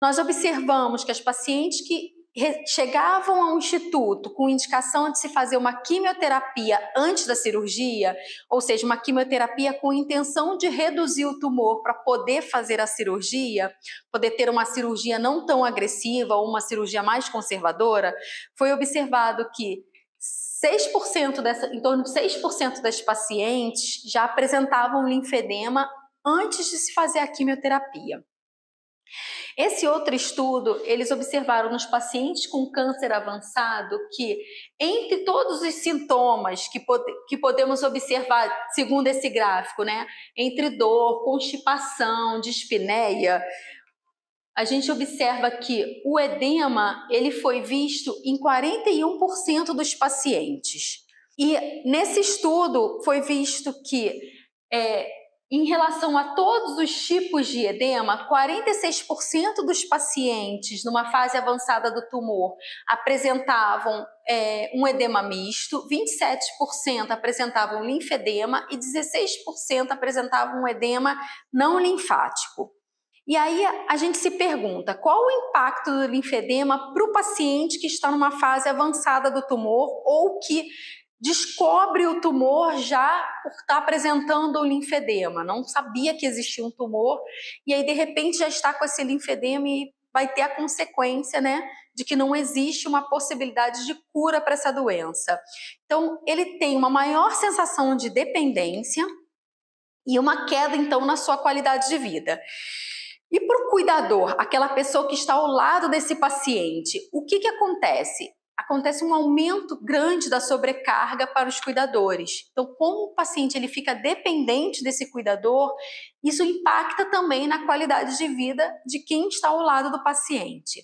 nós observamos que as pacientes que chegavam ao instituto com indicação de se fazer uma quimioterapia antes da cirurgia, ou seja, uma quimioterapia com intenção de reduzir o tumor para poder fazer a cirurgia, poder ter uma cirurgia não tão agressiva ou uma cirurgia mais conservadora, foi observado que 6% dessa, em torno de 6% das pacientes já apresentavam linfedema antes de se fazer a quimioterapia. Esse outro estudo, eles observaram nos pacientes com câncer avançado que, entre todos os sintomas que, pode, que podemos observar, segundo esse gráfico, né, entre dor, constipação, dispneia, a gente observa que o edema ele foi visto em 41% dos pacientes. E nesse estudo foi visto que é, em relação a todos os tipos de edema, 46% dos pacientes numa fase avançada do tumor apresentavam é, um edema misto, 27% apresentavam linfedema e 16% apresentavam um edema não linfático. E aí a gente se pergunta qual o impacto do linfedema para o paciente que está numa fase avançada do tumor ou que descobre o tumor já por estar apresentando o linfedema, não sabia que existia um tumor e aí de repente já está com esse linfedema e vai ter a consequência, né, de que não existe uma possibilidade de cura para essa doença. Então, ele tem uma maior sensação de dependência e uma queda então na sua qualidade de vida. E para o cuidador, aquela pessoa que está ao lado desse paciente, o que, que acontece? Acontece um aumento grande da sobrecarga para os cuidadores. Então, como o paciente ele fica dependente desse cuidador, isso impacta também na qualidade de vida de quem está ao lado do paciente.